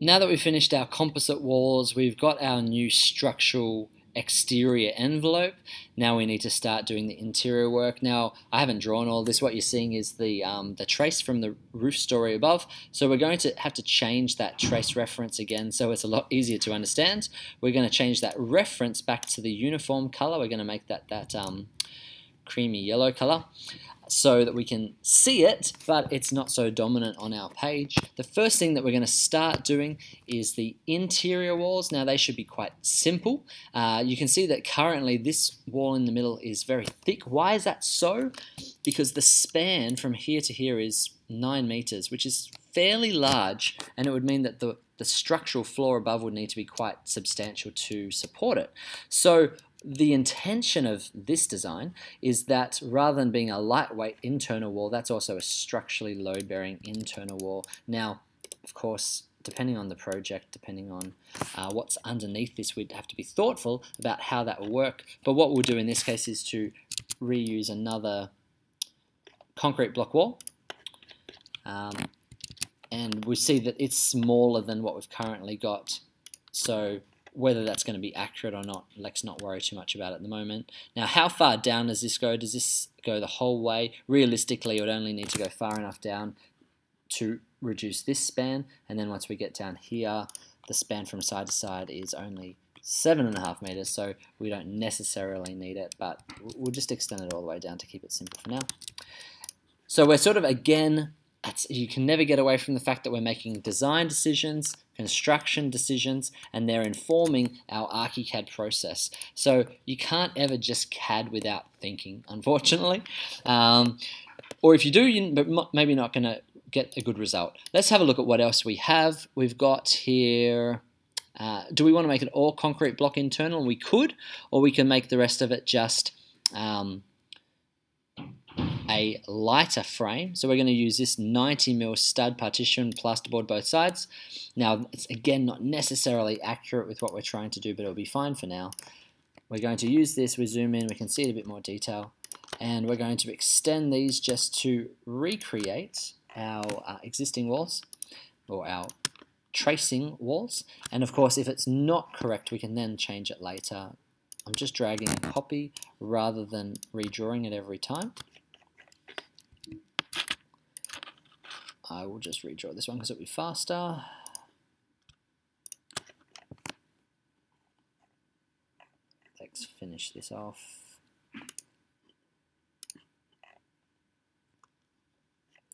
now that we've finished our composite walls, we've got our new structural exterior envelope. Now we need to start doing the interior work. Now I haven't drawn all this. What you're seeing is the um, the trace from the roof story above. So we're going to have to change that trace reference again so it's a lot easier to understand. We're going to change that reference back to the uniform color. We're going to make that that um, creamy yellow color so that we can see it, but it's not so dominant on our page. The first thing that we're going to start doing is the interior walls. Now they should be quite simple. Uh, you can see that currently this wall in the middle is very thick. Why is that so? Because the span from here to here is 9 meters, which is fairly large, and it would mean that the the structural floor above would need to be quite substantial to support it. So the intention of this design is that rather than being a lightweight internal wall, that's also a structurally load-bearing internal wall. Now, of course, depending on the project, depending on uh, what's underneath this, we'd have to be thoughtful about how that will work. But what we'll do in this case is to reuse another concrete block wall. Um, and we see that it's smaller than what we've currently got. So whether that's going to be accurate or not, let's not worry too much about it at the moment. Now, how far down does this go? Does this go the whole way? Realistically, it would only need to go far enough down to reduce this span, and then once we get down here, the span from side to side is only seven and a half meters, so we don't necessarily need it, but we'll just extend it all the way down to keep it simple for now. So we're sort of, again, you can never get away from the fact that we're making design decisions construction decisions, and they're informing our ArchiCAD process. So you can't ever just CAD without thinking, unfortunately. Um, or if you do, you're maybe not going to get a good result. Let's have a look at what else we have. We've got here, uh, do we want to make it all concrete block internal? We could, or we can make the rest of it just um, a lighter frame. So we're going to use this 90mm stud partition plasterboard both sides. Now, it's again not necessarily accurate with what we're trying to do, but it'll be fine for now. We're going to use this, we zoom in, we can see it a bit more detail, and we're going to extend these just to recreate our uh, existing walls, or our tracing walls. And of course, if it's not correct, we can then change it later. I'm just dragging a copy rather than redrawing it every time. I will just redraw this one because it'll be faster. Let's finish this off.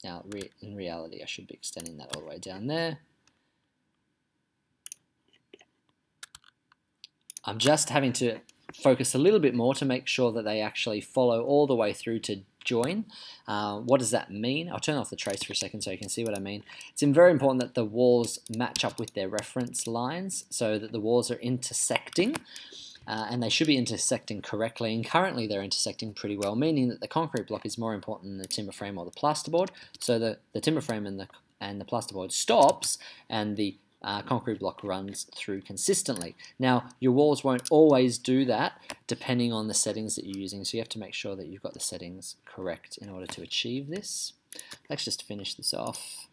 Now, re in reality, I should be extending that all the way down there. I'm just having to focus a little bit more to make sure that they actually follow all the way through to join. Uh, what does that mean? I'll turn off the trace for a second so you can see what I mean. It's very important that the walls match up with their reference lines so that the walls are intersecting. Uh, and they should be intersecting correctly, and currently they're intersecting pretty well, meaning that the concrete block is more important than the timber frame or the plasterboard. So the, the timber frame and the and the plasterboard stops, and the uh, concrete block runs through consistently. Now, your walls won't always do that depending on the settings that you're using, so you have to make sure that you've got the settings correct in order to achieve this. Let's just finish this off.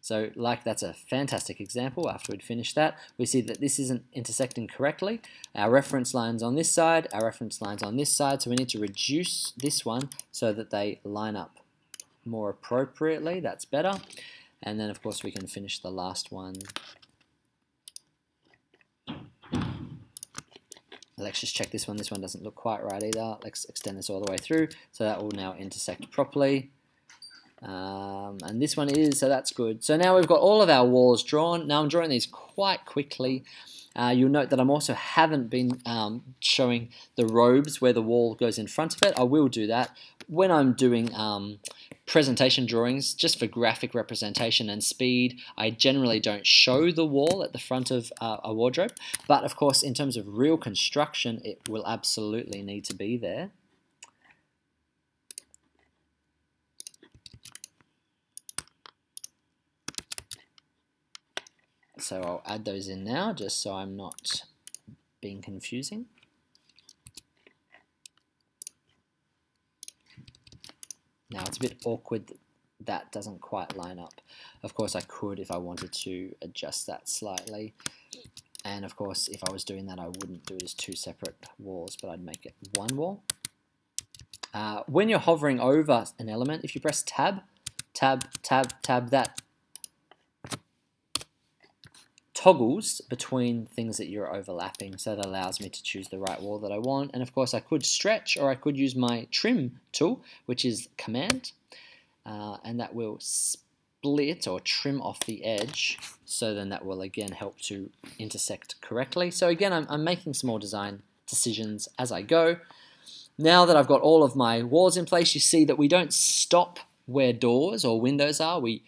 So like that's a fantastic example. After we'd finished that, we see that this isn't intersecting correctly. Our reference lines on this side, our reference lines on this side, so we need to reduce this one so that they line up more appropriately. That's better. And then of course we can finish the last one. Let's just check this one. This one doesn't look quite right either. Let's extend this all the way through. So that will now intersect properly. Um, and this one is, so that's good. So now we've got all of our walls drawn. Now I'm drawing these quite quickly. Uh, you'll note that I'm also haven't been um, showing the robes where the wall goes in front of it. I will do that when I'm doing um, presentation drawings, just for graphic representation and speed, I generally don't show the wall at the front of uh, a wardrobe. But of course, in terms of real construction, it will absolutely need to be there. So I'll add those in now, just so I'm not being confusing. Now it's a bit awkward that doesn't quite line up. Of course, I could if I wanted to adjust that slightly. And of course, if I was doing that, I wouldn't do it as two separate walls, but I'd make it one wall. Uh, when you're hovering over an element, if you press tab, tab, tab, tab, that toggles between things that you're overlapping so that allows me to choose the right wall that I want. And of course I could stretch or I could use my trim tool which is command uh, and that will split or trim off the edge so then that will again help to intersect correctly. So again I'm, I'm making small design decisions as I go. Now that I've got all of my walls in place you see that we don't stop where doors or windows are. We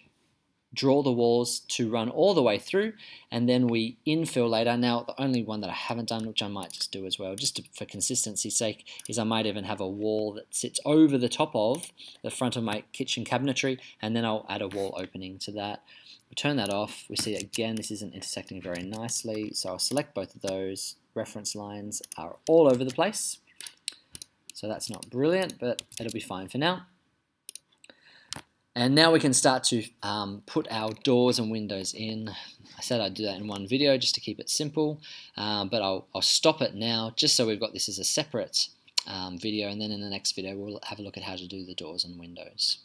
draw the walls to run all the way through and then we infill later. Now the only one that I haven't done which I might just do as well just to, for consistency's sake is I might even have a wall that sits over the top of the front of my kitchen cabinetry and then I'll add a wall opening to that. We turn that off. We see again this isn't intersecting very nicely so I'll select both of those. Reference lines are all over the place so that's not brilliant but it'll be fine for now. And now we can start to um, put our doors and windows in. I said I'd do that in one video just to keep it simple, uh, but I'll, I'll, stop it now just so we've got this as a separate um, video and then in the next video we'll have a look at how to do the doors and windows.